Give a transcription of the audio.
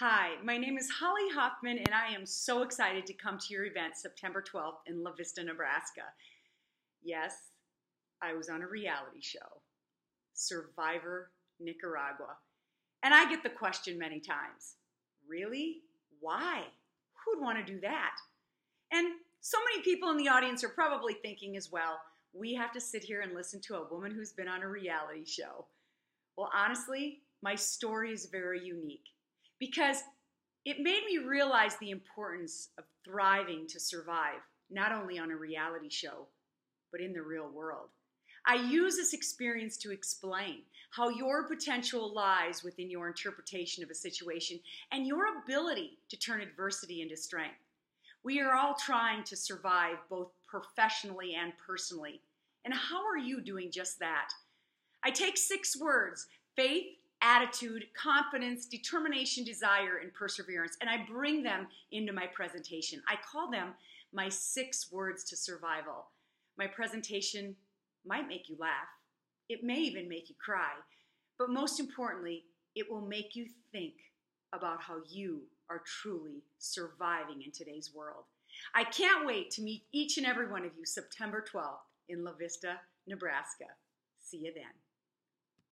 Hi, my name is Holly Hoffman, and I am so excited to come to your event September 12th in La Vista, Nebraska. Yes, I was on a reality show, Survivor Nicaragua. And I get the question many times really? Why? Who'd want to do that? And so many people in the audience are probably thinking as well, we have to sit here and listen to a woman who's been on a reality show. Well, honestly, my story is very unique because it made me realize the importance of thriving to survive, not only on a reality show, but in the real world. I use this experience to explain how your potential lies within your interpretation of a situation and your ability to turn adversity into strength. We are all trying to survive both professionally and personally. And how are you doing just that? I take six words faith, attitude, confidence, determination, desire, and perseverance, and I bring them into my presentation. I call them my six words to survival. My presentation might make you laugh, it may even make you cry, but most importantly, it will make you think about how you are truly surviving in today's world. I can't wait to meet each and every one of you September 12th in La Vista, Nebraska. See you then.